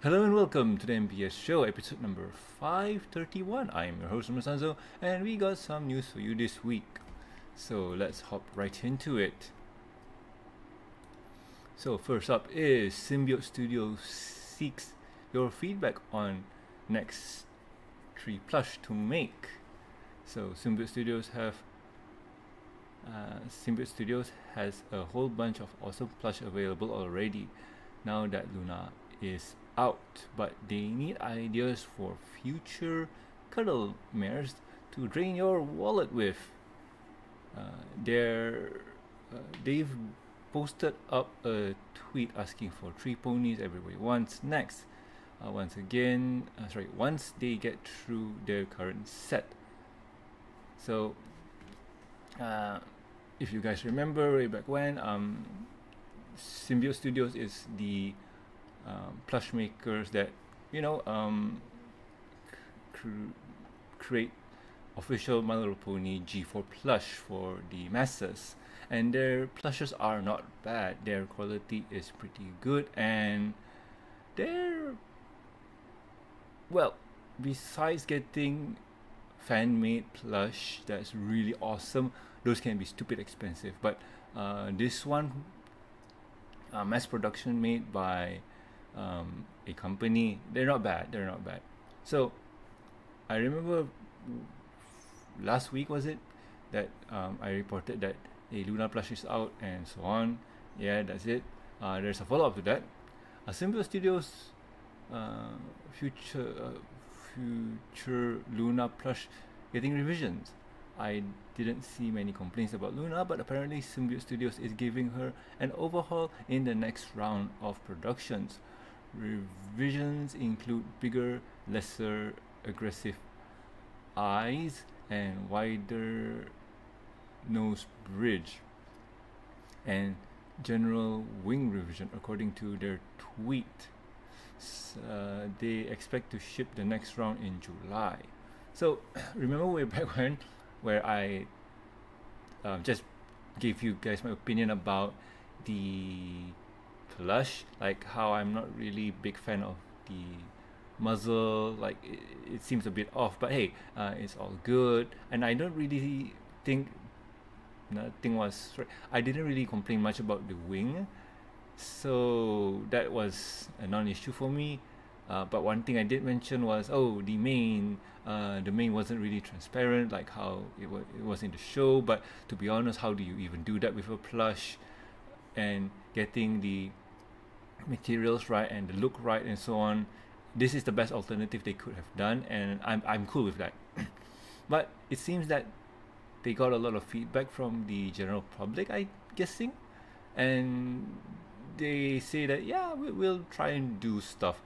Hello and welcome to the MBS show, episode number 531. I am your host, Masanzo, and we got some news for you this week. So let's hop right into it. So, first up is Symbiote Studios seeks your feedback on next 3 plush to make. So, Symbiote Studios have uh, Symbiote Studios has a whole bunch of awesome plush available already now that Luna is out, but they need ideas for future cuddle mares to drain your wallet with. Uh, they're, uh, they've posted up a tweet asking for three ponies everybody wants next. Uh, once again, uh, sorry, once they get through their current set. So, uh, if you guys remember way back when, um, Symbiote Studios is the um, plush makers that you know um, cr- create official My Little Pony G4 plush for the masses, and their plushes are not bad. Their quality is pretty good, and they're well. Besides getting fan made plush that's really awesome, those can be stupid expensive. But uh, this one, uh, mass production made by um, a company. They're not bad. They're not bad. So I remember last week was it that um, I reported that a Luna plush is out and so on. Yeah, that's it. Uh, there's a follow up to that. A Symbiote Studios uh, future uh, future Luna plush getting revisions. I didn't see many complaints about Luna, but apparently Symbiote Studios is giving her an overhaul in the next round of productions. Revisions include bigger, lesser aggressive eyes and wider nose bridge and general wing revision according to their tweet. Uh, they expect to ship the next round in July. So remember way back when where I uh, just gave you guys my opinion about the plush like how i'm not really big fan of the muzzle like it, it seems a bit off but hey uh, it's all good and i don't really think nothing was i didn't really complain much about the wing so that was a non-issue for me uh, but one thing I did mention was, oh, the main uh, the mane wasn't really transparent like how it, wa- it was in the show. But to be honest, how do you even do that with a plush? And getting the materials right and the look right and so on this is the best alternative they could have done and i'm, I'm cool with that. But it seems that they got a lot of feedback from the general public i guessing and they say that yeah we, will try and do stuff.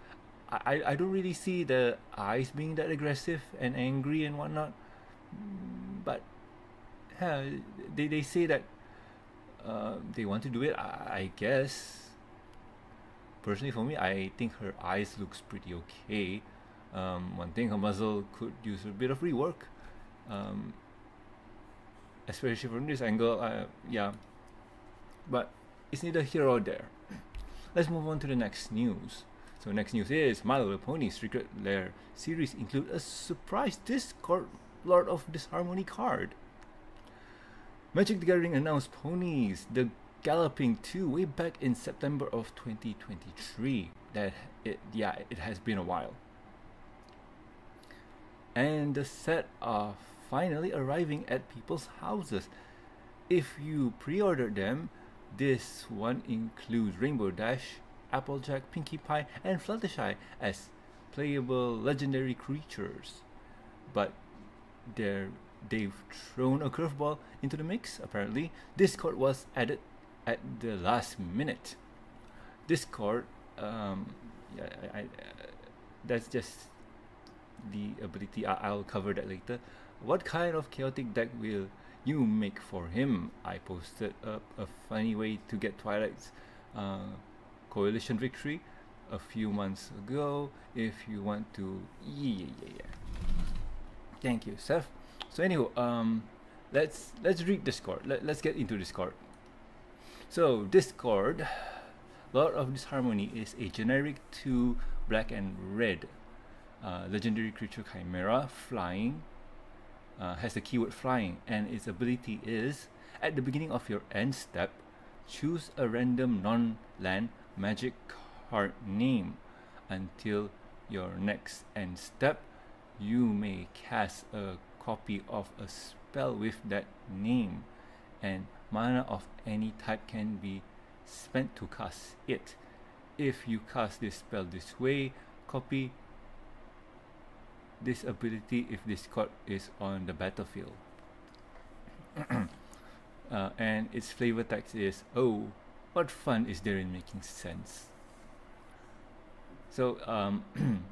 I, I don't really see the eyes being that aggressive and angry and whatnot but yeah, they, they say that uh, they want to do it I, I guess personally for me, I think her eyes looks pretty okay. Um, one thing her muzzle could use a bit of rework, um, especially from this angle. Uh, yeah, but it's neither here or there. Let's move on to the next news. So next news is My Little Pony Secret Lair series include a surprise Discord Lord of Disharmony card. Magic the Gathering announced ponies, the Galloping 2 way back in September of 2023. That it yeah, it has been a while. And the set are finally arriving at people's houses. If you pre-order them, this one includes Rainbow Dash, Applejack, Pinkie Pie, and Fluttershy as playable legendary creatures. But they've thrown a curveball into the mix, apparently. Discord was added at the last minute. Discord, um, yeah, I, I, uh, that's just the ability. I, I'll cover that later. What kind of chaotic deck will you make for him? I posted up a funny way to get Twilight's uh, coalition victory a few months ago. If you want to, yeah, yeah, yeah. Thank you, Seth. So, anywho, um, let's let's read Discord. Let, let's get into Discord. So Discord Lord of Disharmony is a generic 2 black and red uh, legendary creature Chimera, flying, uh, has the keyword flying, and its ability is at the beginning of your end step, choose a random non land magic card name until your next end step. You may cast a copy of a spell with that name, and mana of any type can be spent to cast it. If you cast this spell this way, copy this ability if this card is on the battlefield. uh, and its flavor text is, oh, what fun is there in making sense? So um,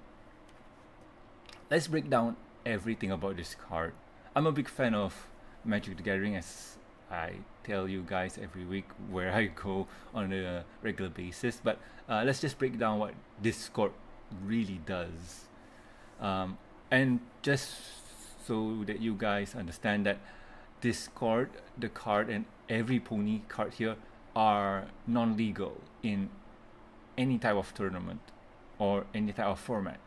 let's break down everything about this card. I'm a big fan of Magic the Gathering as I tell you guys every week where I go on a regular basis. But uh, let's just break down what this card really does. Um, and just so that you guys understand that this card, the card, and every pony card here are non-legal in any type of tournament or any type of format.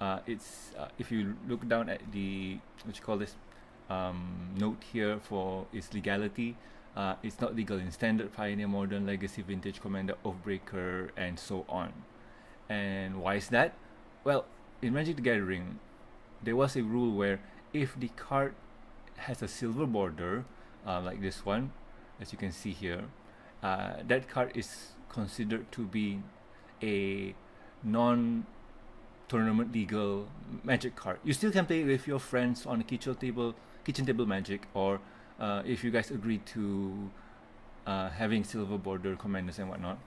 Uh, it's uh, if you look down at the what you call this um, note here for its legality, uh, it's not legal in standard, pioneer, modern, legacy, vintage, commander, oathbreaker, and so on. And why is that? Well, in Magic the Gathering, there was a rule where if the card has a silver border, uh, like this one, as you can see here, uh, that card is considered to be a non tournament legal magic card. You still can play with your friends on a kitchen table, kitchen table magic, or uh, if you guys agree to uh, having silver border commanders and whatnot.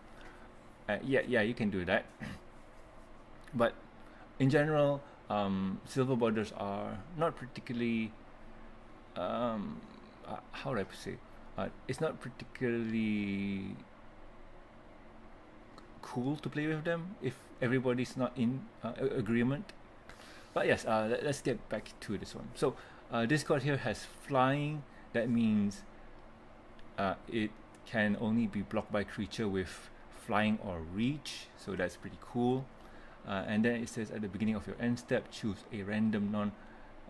Uh, yeah, yeah, you can do that. but in general, um, silver borders are not particularly um, uh, how do I say uh, it's not particularly cool to play with them if everybody's not in uh, agreement but yes let, us get back to this one so uh, this card here has flying. That means uh, it can only be blocked by creature with flying or reach. So that's pretty cool. Uh, and then it says at the beginning of your end step choose a random non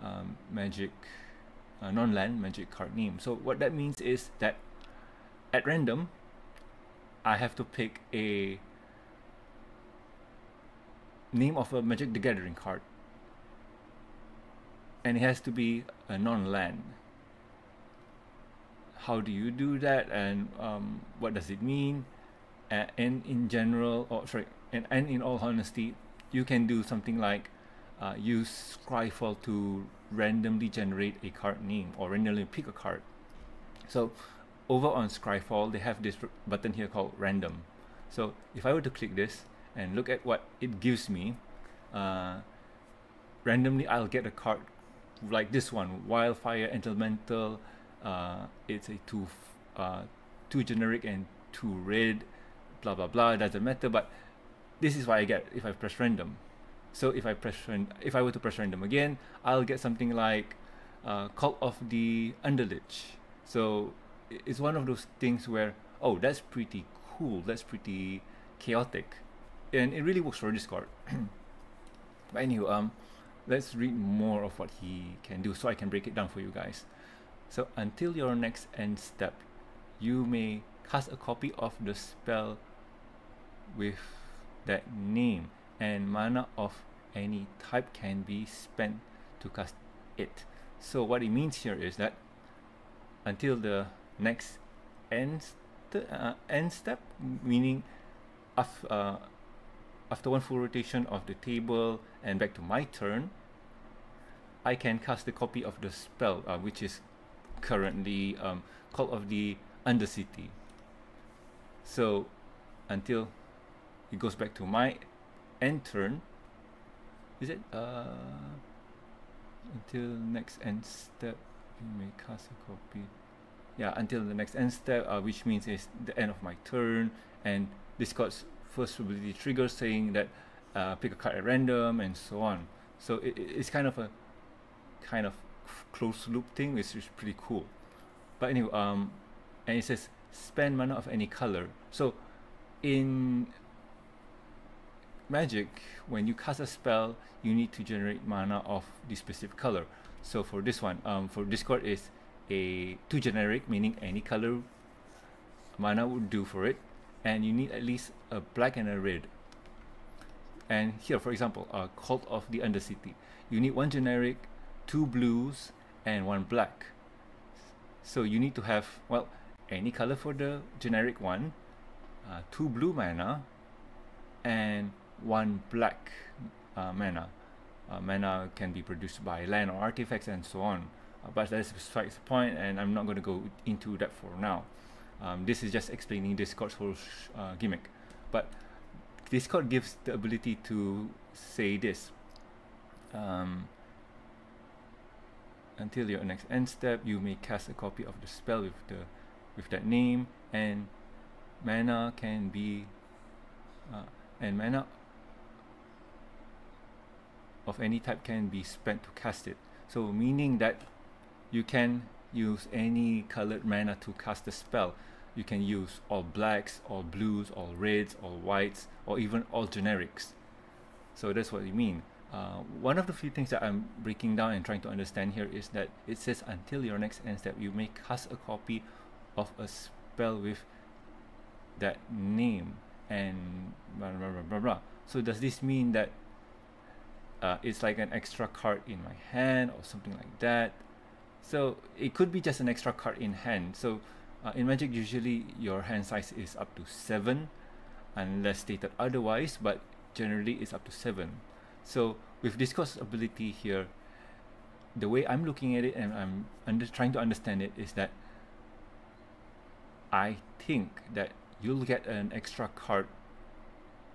um, magic uh, non-land magic card name. So what that means is that at random I have to pick a name of a Magic the Gathering card and it has to be a non-land how do you do that and um, what does it mean and in general or sorry and, and in all honesty you can do something like uh, use Scryfall to randomly generate a card name or randomly pick a card. So over on Scryfall, they have this button here called random. So if I were to click this and look at what it gives me, uh, randomly I'll get a card like this one, Wildfire Elemental. Uh, it's a two, uh, two generic and two red, blah blah blah. Doesn't matter, but this is what I get if I press random. So if I press if I were to press random again, I'll get something like uh, Cult of the Underlich. So it's one of those things where oh that's pretty cool, that's pretty chaotic, and it really works for this card. but anyway, um, let's read more of what he can do so I can break it down for you guys. So until your next end step, you may cast a copy of the spell with that name and mana of any type can be spent to cast it. So what it means here is that until the next end, st- uh, end step, meaning af- uh, after one full rotation of the table and back to my turn, I can cast the copy of the spell, uh, which is currently um, Cult of the Undercity. So until it goes back to my end turn is it uh until next end step you may cast a copy yeah until the next end step uh, which means it's the end of my turn and this card's first ability trigger saying that uh, pick a card at random and so on. So it, it's kind of a kind of closed loop thing which is pretty cool. But anyway um and it says spend mana of any color. So in magic, when you cast a spell, you need to generate mana of the specific color. So for this one, um, for Discord is a too generic, meaning any color mana would do for it, and you need at least a black and a red. And here, for example, uh, Cult of the Undercity, you need one generic, two blues, and one black. So you need to have well any color for the generic one, uh, two blue mana, and one black uh, mana. Uh, mana can be produced by land or artifacts and so on. Uh, but that's besides the point, and I'm not going to go into that for now. Um, this is just explaining Discord's whole uh, gimmick. But Discord gives the ability to say this. Um, until your next end step, you may cast a copy of the spell with the with that name, and mana can be uh, and mana of any type can be spent to cast it. So meaning that you can use any colored mana to cast the spell. You can use all blacks, all blues, all reds, all whites, or even all generics. So that's what you mean. Uh, one of the few things that I'm breaking down and trying to understand here is that it says until your next end step, you may cast a copy of a spell with that name and blah blah blah blah blah. So does this mean that uh, it's like an extra card in my hand or something like that? So it could be just an extra card in hand. So uh, in Magic, usually your hand size is up to seven, unless stated otherwise. But generally, it's up to seven. So with Discord's ability here, the way I'm looking at it and I'm under trying to understand it is that I think that you'll get an extra card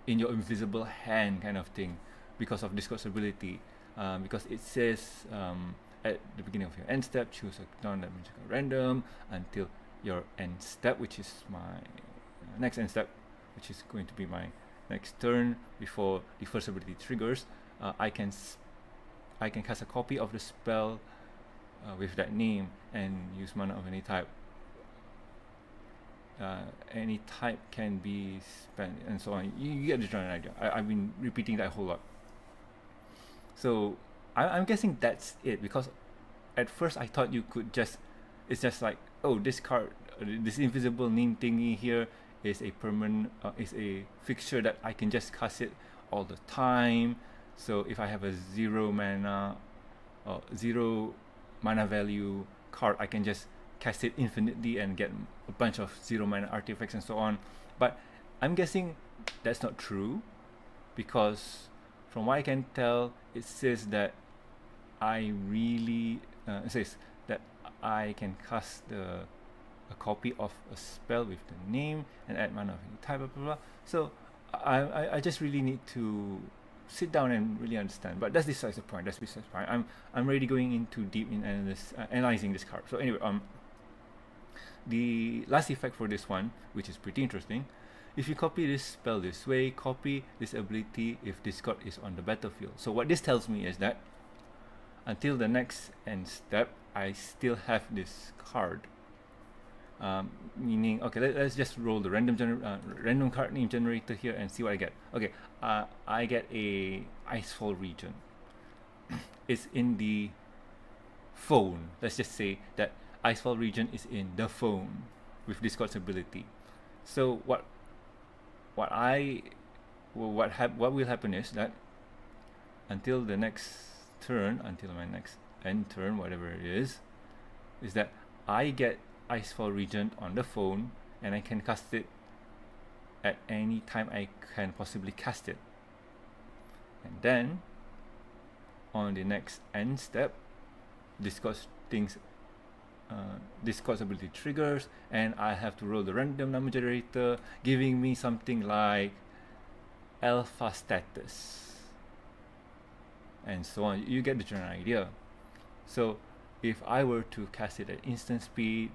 in your invisible hand kind of thing because of Discord's ability. Um, because it says um, at the beginning of your end step, choose a non-magical random until your end step, which is my uh, next end step, which is going to be my next turn before the first ability triggers. Uh, I can I can cast a copy of the spell uh, with that name and use mana of any type uh, any type can be spent and so on. You, you get the general idea. I, I've been repeating that a whole lot. So I, I'm guessing that's it because at first I thought you could just, it's just like, oh, this card, uh, this invisible name thingy here is a permanent, uh, is a fixture that I can just cast it all the time. So if I have a zero mana, uh, zero mana value card, I can just cast it infinitely and get a bunch of zero mana artifacts and so on. But I'm guessing that's not true because from what I can tell, it says that I really uh, says that I can cast the a copy of a spell with the name and add mana of any type, blah blah blah. So I, I, I just really need to sit down and really understand. But that's besides the point. That's besides the point. I'm I'm already going into deep in analysis, uh, analyzing this card. So anyway, um, the last effect for this one, which is pretty interesting, if you copy this spell this way, copy this ability if this card is on the battlefield. So what this tells me is that until the next end step, I still have this card. Um, meaning, okay, let, us just roll the random uh, random card name generator here and see what I get. Okay, uh, I get a Icefall Regent. it's in the phone. Let's just say that Icefall Regent is in the phone with Discord's ability. So what what I well, what hap- what will happen is that until the next turn, until my next end turn, whatever it is, is that I get Icefall Regent on the phone and I can cast it at any time I can possibly cast it. And then on the next end step, discuss things uh, ability triggers and I have to roll the random number generator giving me something like alpha status and so on. You get the general idea. So if I were to cast it at instant speed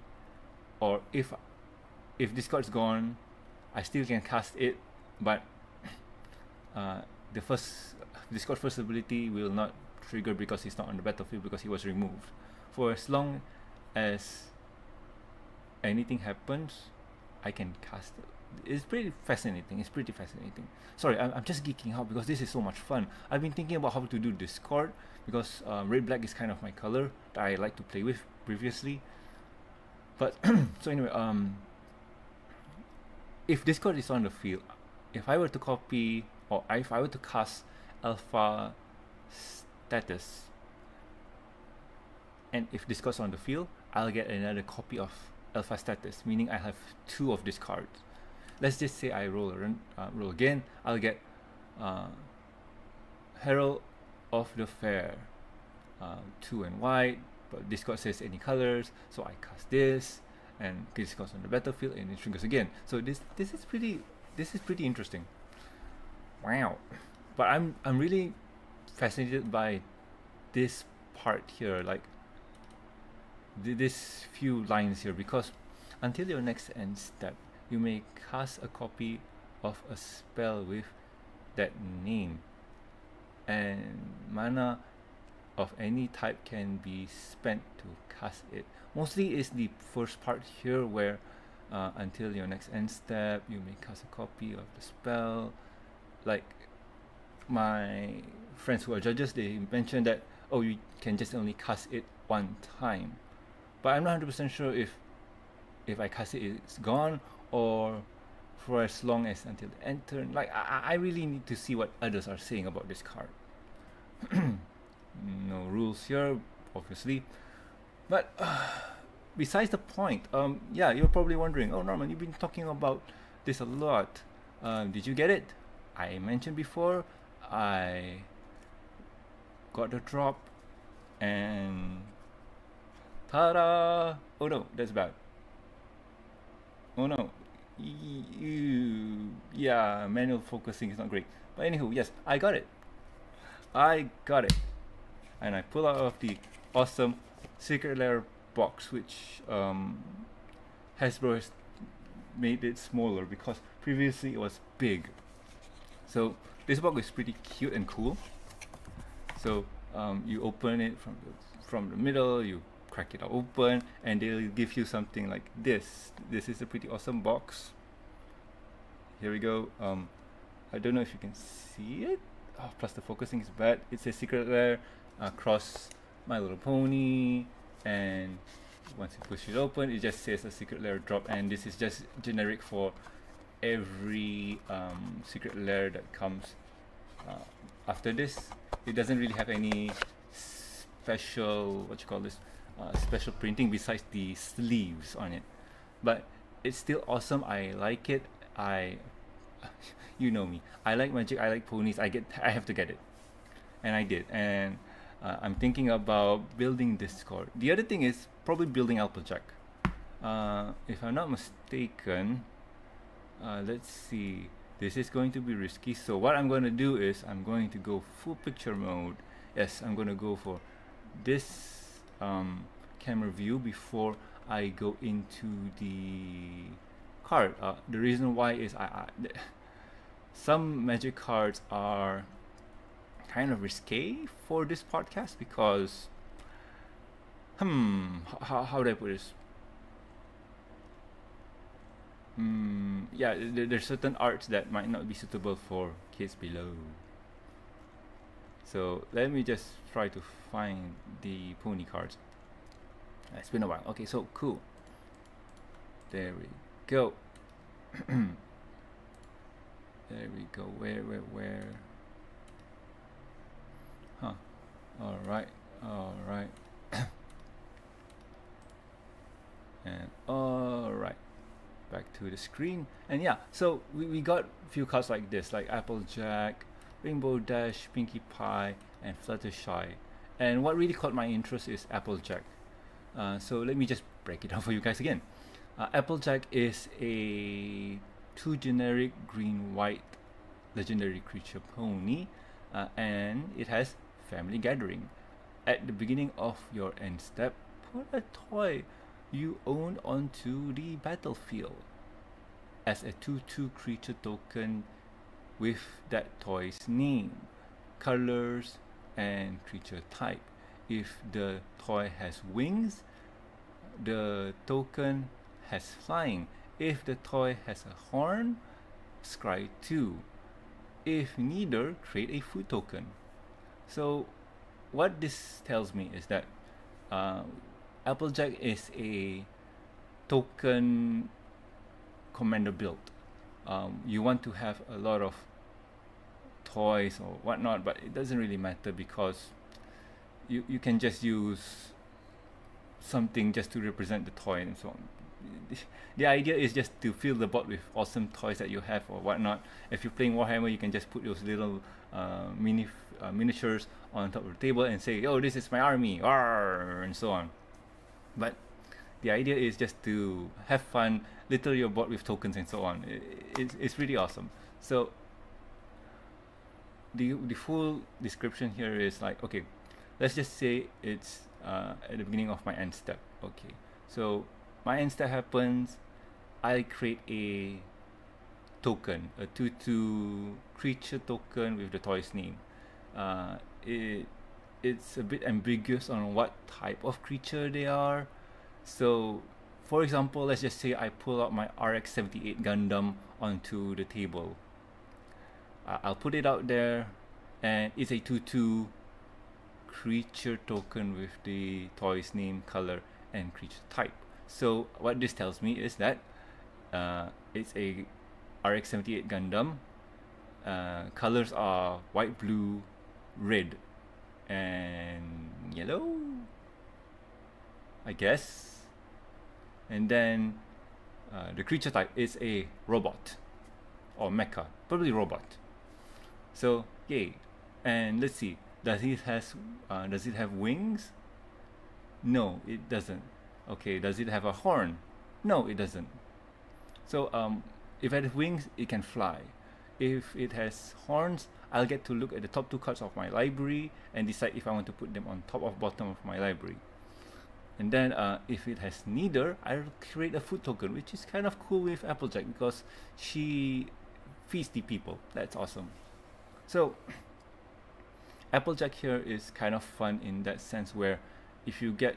or if if Discord's gone I still can cast it but uh, the first this Discord first ability will not trigger because he's not on the battlefield because he was removed. For as long as anything happens, I can cast it's pretty fascinating. It's pretty fascinating. Sorry, I'm, I'm just geeking out because this is so much fun. I've been thinking about how to do Discord because um, red black is kind of my color that I like to play with previously. But so anyway, um, if Discord is on the field, if I were to copy or if I were to cast alpha status, and if Discord's on the field, I'll get another copy of alpha status, meaning I have two of this card. Let's just say I roll uh, roll again. I'll get uh, Herald of the Fair, uh, two and white. But this card says any colors, so I cast this, and this goes on the battlefield, and it triggers again. So this this is pretty this is pretty interesting. Wow, but I'm I'm really fascinated by this part here, like this few lines here, because until your next end step, you may cast a copy of a spell with that name, and mana of any type can be spent to cast it. Mostly is the first part here where uh, until your next end step, you may cast a copy of the spell. Like my friends who are judges, they mentioned that oh, you can just only cast it one time. But I'm not hundred percent sure if if I cast it, it's gone or for as long as until the end turn. Like I, I really need to see what others are saying about this card. no rules here, obviously. But uh, besides the point, um, yeah, you're probably wondering, oh Norman, you've been talking about this a lot. Um, did you get it? I mentioned before, I got the drop, and ta-da! Oh no, that's bad. Oh no, yeah, manual focusing is not great. But anywho, yes, I got it. I got it and I pull out of the awesome Secret Lair box, which um, Hasbro has made it smaller because previously it was big. So this box is pretty cute and cool. So um, you open it from the, from the middle, you crack it open, and they'll give you something like this. This is a pretty awesome box. Here we go. Um, I don't know if you can see it. Oh, plus the focusing is bad. It's a Secret Lair across My Little Pony, and once you push it open, it just says a Secret Lair drop, and this is just generic for every um, Secret Lair that comes uh, after this. It doesn't really have any special what you call this uh, special printing besides the sleeves on it, but it's still awesome. I like it. I you know me. I like magic. I like ponies. I get. I have to get it, and I did. And uh, I'm thinking about building Discord. The other thing is probably building Applejack. Uh, if I'm not mistaken, uh, let's see. This is going to be risky. So what I'm going to do is I'm going to go full picture mode. Yes, I'm going to go for this um, camera view before I go into the card. Uh, the reason why is I, I some magic cards are kind of risque for this podcast because, hmm, how, how do I put this? Hmm, yeah, there, there's certain arts that might not be suitable for kids below. So let me just try to find the pony cards. It's been a while. Okay, so cool. There we go. there we go. Where, where, where? Huh. All right. All right. and all right. Back to the screen. And yeah, so we, we got a few cards like this, like Applejack, Rainbow Dash, Pinkie Pie, and Fluttershy. And what really caught my interest is Applejack. Uh, so let me just break it down for you guys again. Uh, Applejack is a two generic green white legendary creature pony, uh, and it has family gathering. At the beginning of your end step, put a toy you own onto the battlefield as a 2-2 creature token with that toy's name, colors, and creature type. If the toy has wings, the token has flying, If the toy has a horn, scry 2. If neither, create a food token. So, what this tells me is that uh, Applejack is a token commander build. Um, you want to have a lot of toys or whatnot, but it doesn't really matter because you, you can just use something just to represent the toy and so on. The idea is just to fill the board with awesome toys that you have or whatnot. If you're playing Warhammer, you can just put those little uh, mini uh, miniatures on top of the table and say, "Oh, this is my army," and so on. But the idea is just to have fun, litter your board with tokens and so on. It, it's, it's really awesome. So the the full description here is like okay, let's just say it's uh, at the beginning of my end step. Okay, so my end step happens. I create a token, a two two creature token with the toy's name. Uh, it it's a bit ambiguous on what type of creature they are. So, for example, let's just say I pull out my RX-78 Gundam onto the table. Uh, I'll put it out there, and it's a 2-2 creature token with the toy's name, color, and creature type. So what this tells me is that uh, it's a RX-78 Gundam. Uh, colors are white, blue, red, and yellow. I guess. And then uh, the creature type is a robot or mecha, probably robot. So yay, and let's see. Does it has uh, does it have wings? No, it doesn't. Okay, does it have a horn? No, it doesn't. So um, if it has wings, it can fly. If it has horns, I'll get to look at the top two cards of my library and decide if I want to put them on top or bottom of my library. And then uh, if it has neither, I'll create a food token, which is kind of cool with Applejack because she feeds the people. That's awesome. So Applejack here is kind of fun in that sense where if you get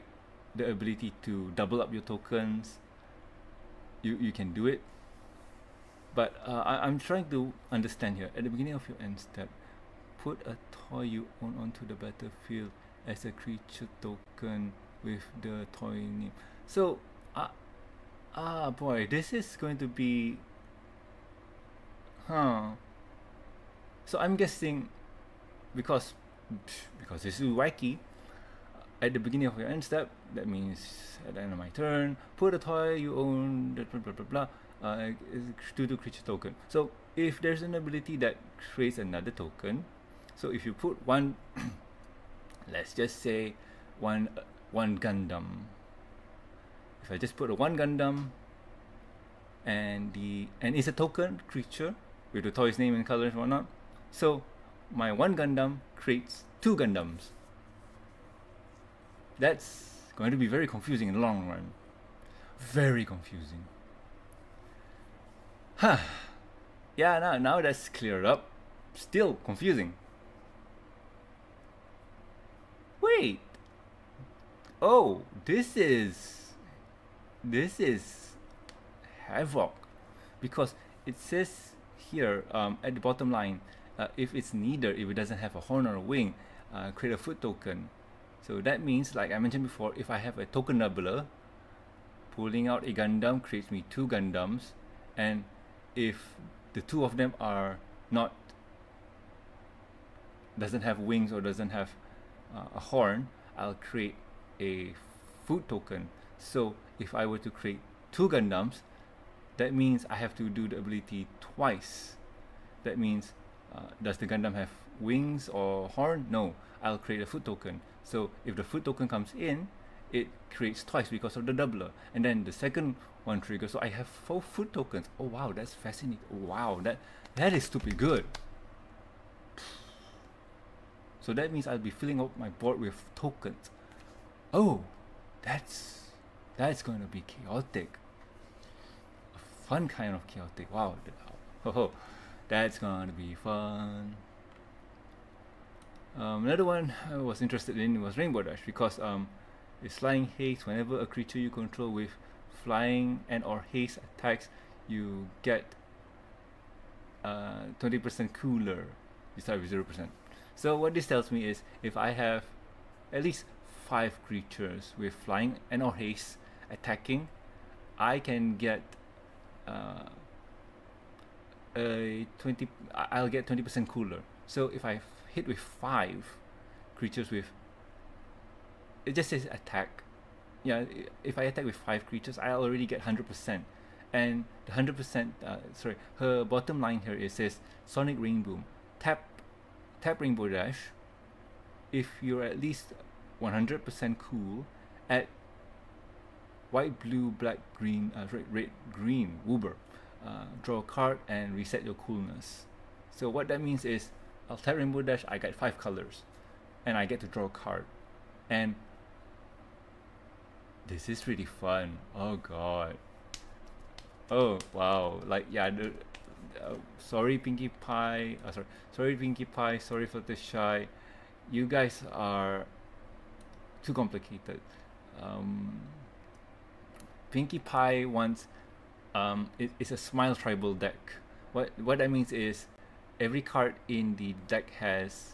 the ability to double up your tokens, you, you can do it. But uh, I, I'm trying to understand here. At the beginning of your end step, put a toy you own onto the battlefield as a creature token with the toy name. So, uh, ah boy, this is going to be, huh? So I'm guessing, because because this is wacky. At the beginning of your end step, that means at the end of my turn, put a toy you own, blah blah blah blah. Uh, to do creature token. So if there's an ability that creates another token, so if you put one, let's just say one one Gundam. If I just put a one Gundam, and the and it's a token creature with the toy's name and colors and whatnot. So my one Gundam creates two Gundams. That's going to be very confusing in the long run. Very confusing. Huh. Yeah, now, now that's cleared up. Still confusing. Wait. Oh, this is. This is. Havoc. Because it says here um, at the bottom line uh, if it's neither, if it doesn't have a horn or a wing, uh, create a food token. So that means, like I mentioned before, if I have a token doubler, pulling out a Gundam creates me two Gundams, and if the two of them are not doesn't have wings or doesn't have uh, a horn, I'll create a food token. So if I were to create two Gundams, that means I have to do the ability twice. That means uh, does the Gundam have wings or horn? No. I'll create a food token. So if the food token comes in, it creates twice because of the doubler. And then the second one triggers. So I have four food tokens. Oh wow, that's fascinating. Wow, that that is stupid good. So that means I'll be filling up my board with tokens. Oh, that's that's going to be chaotic. A fun kind of chaotic. Wow. Oh, that's gonna be fun. Um, another one I was interested in was Rainbow Dash because um, it's flying haste whenever a creature you control with flying and or haste attacks, you get uh, 20% cooler. You start with 0%. So what this tells me is if I have at least five creatures with flying and or haste attacking, I can get uh, a 20 I'll get 20% cooler. So if I hit with five creatures with it just says attack. Yeah, if I attack with five creatures, I already get 100%. And the 100%, uh, sorry, her bottom line here it says Sonic Rainboom. Tap, tap Rainbow Dash. If you're at least 100% cool, at white, blue, black, green, uh, red, red, green, Uber. Uh, draw a card and reset your coolness. So what that means is, I'll tap Rainbow Dash, I get five colors, and I get to draw a card. And this is really fun. Oh god. Oh wow. Like yeah. The, uh, sorry, Pinkie Pie. Uh, sorry, sorry, Pinkie Pie. Sorry Fluttershy. You guys are too complicated. Um, Pinkie Pie wants. Um, it, it's a smile tribal deck. What what that means is, every card in the deck has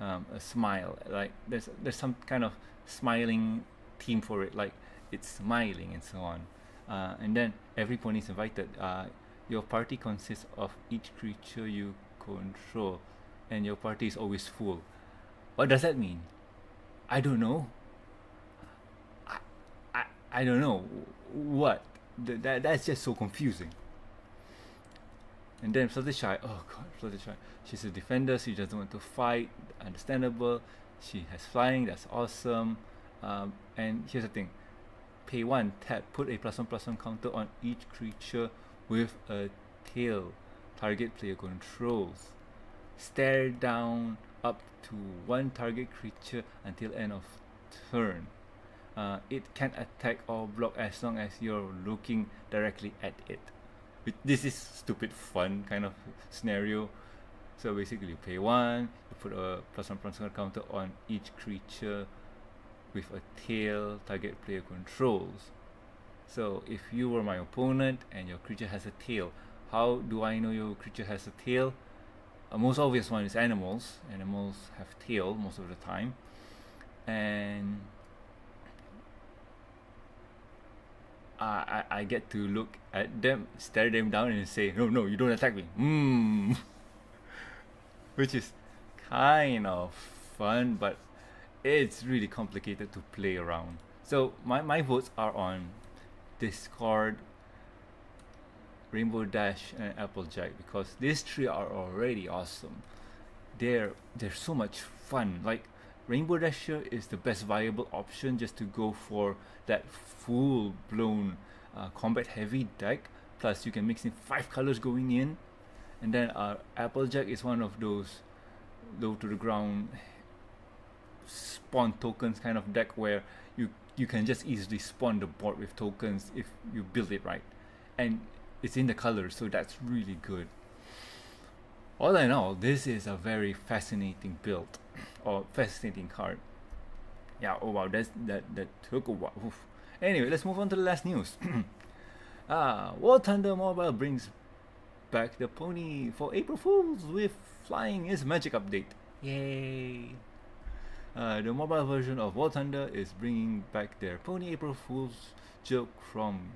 um, a smile. Like there's there's some kind of smiling theme for it, like it's smiling and so on. Uh, and then every pony is invited. Uh, your party consists of each creature you control, and your party is always full. What does that mean? I don't know. I, I, I don't know. What? Th- that, that's just so confusing. And then Fluttershy, oh god, Fluttershy. She's a defender, she doesn't want to fight, understandable. She has flying, that's awesome. Um, and here's the thing pay one, tap, put a plus one plus one counter on each creature with a tail target player controls. Stare down up to one target creature until end of turn. Uh, it can attack or block as long as you're looking directly at it. This is stupid fun kind of scenario. So basically, you pay one, you put a plus one plus one counter on each creature with a tail target player controls. So if you were my opponent and your creature has a tail, how do I know your creature has a tail? A most obvious one is animals. Animals have tail most of the time. And I, I, I get to look at them, stare them down and say, no, no, you don't attack me. Mm. Which is kind of fun, but it's really complicated to play around. So my, my votes are on Discord, Rainbow Dash, and Applejack because these three are already awesome. They're they're so much fun. Like Rainbow Dasher is the best viable option just to go for that full blown uh, combat heavy deck. Plus you can mix in five colors going in, and then uh, Applejack is one of those low to the ground spawn tokens kind of deck where you you can just easily spawn the board with tokens if you build it right and it's in the colors so that's really good. All in all this is a very fascinating build or fascinating card. Yeah oh wow that's that that took a while. Oof. anyway let's move on to the last news. Ah war thunder mobile brings back the pony for april fools with flying is magic update. Yay. Uh, the mobile version of War Thunder is bringing back their Pony April Fool's joke from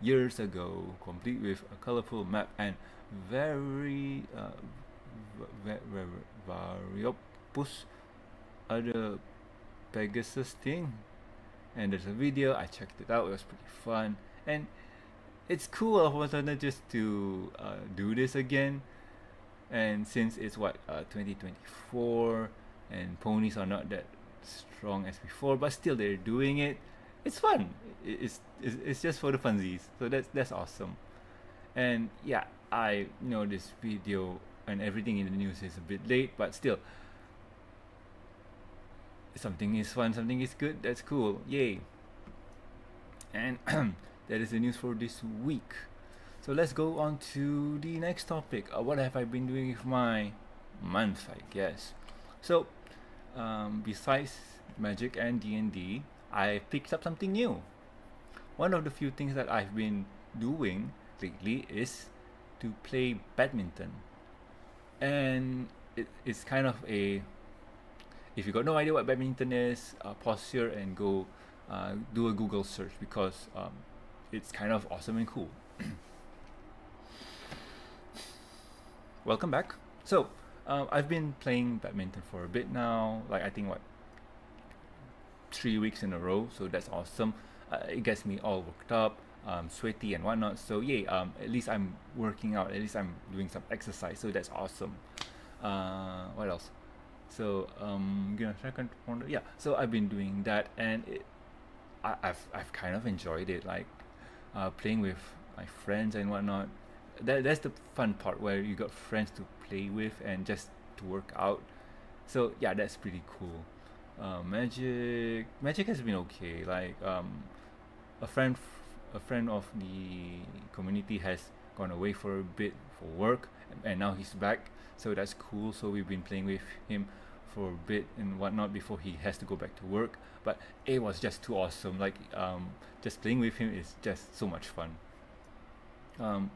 years ago, complete with a colorful map and very uh, Variopus other Pegasus thing. And there's a video, I checked it out, it was pretty fun. And it's cool of War Thunder just to uh, do this again. And since it's what, uh, 2024, and ponies are not that strong as before, but still they're doing it. It's fun. It's it's, it's just for the funsies. So that's that's awesome. And yeah, I know this video and everything in the news is a bit late, but still something is fun, something is good, that's cool. Yay. And that is the news for this week. So let's go on to the next topic. Uh, what have I been doing with my month, I guess. So um, besides Magic and D&D, I picked up something new. one of the few things that I've been doing lately is to play badminton. And it, it's kind of a if you got no idea what badminton is, uh, pause here and go uh, do a Google search because um, it's kind of awesome and cool. Welcome back. So, um, I've been playing badminton for a bit now, like I think what, three weeks in a row, so that's awesome. Uh, it gets me all worked up, um, sweaty and whatnot, so yay, um, at least I'm working out, at least I'm doing some exercise, so that's awesome. Uh, what else? So, um, give a second. Yeah, so I've been doing that, and it, I, I've I've kind of enjoyed it, like uh, playing with my friends and whatnot. That that's the fun part where you got friends to play with and just to work out. So yeah, that's pretty cool. Uh, magic magic has been okay. Like um, a friend a friend of the community has gone away for a bit for work, and now he's back. So that's cool. So we've been playing with him for a bit and whatnot before he has to go back to work. But it was just too awesome. Like um, just playing with him is just so much fun. Um,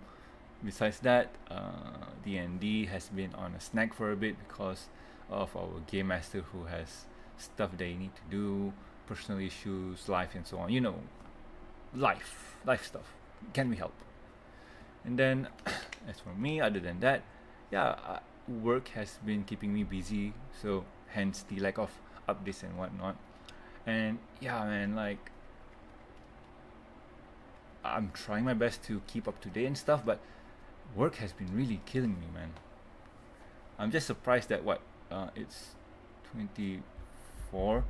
besides that, uh, D&D has been on a snack for a bit because of our game master who has stuff they need to do, personal issues, life, and so on. You know, life, life stuff. Can we help? And then, as for me, other than that, yeah, uh, work has been keeping me busy, so hence the lack of updates and whatnot. And yeah, man, like I'm trying my best to keep up to date and stuff, but work has been really killing me, man. I'm just surprised that what uh, it's 24,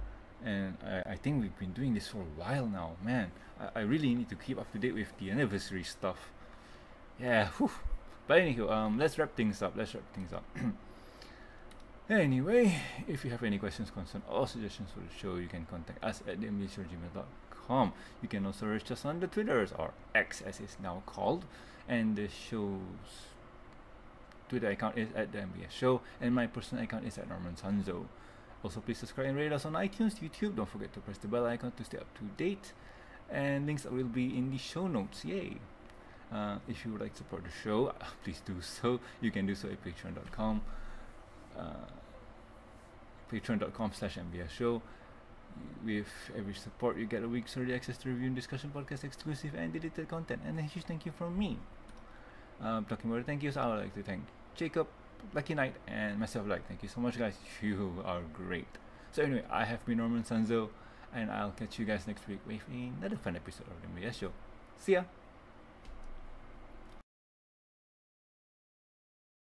and I, I think we've been doing this for a while now, man. I, I really need to keep up to date with the anniversary stuff. Yeah, whew. But anywho, um, let's wrap things up. Let's wrap things up. anyway, if you have any questions, concerns, or suggestions for the show, you can contact us at thembsgmail.com. You can also reach us on the Twitters, or X as it's now called, and the show's Twitter account is at the MBS Show, and my personal account is at Norman Sanzo. Also, please subscribe and rate us on iTunes, YouTube. Don't forget to press the bell icon to stay up to date. And links will be in the show notes. Yay! Uh, if you would like to support the show, please do so. You can do so at patreon.com. Uh, patreon.com slash MBS show. With every support, you get a week's early access to review and discussion podcast exclusive and deleted content. And a huge thank you from me. Um, talking about thank yous, I would like to thank Jacob, Lucky Knight, and myself. Like, thank you so much, guys. You are great. So, anyway, I have been Norman Sanzo, and I'll catch you guys next week with another fun episode of the Media show. See ya!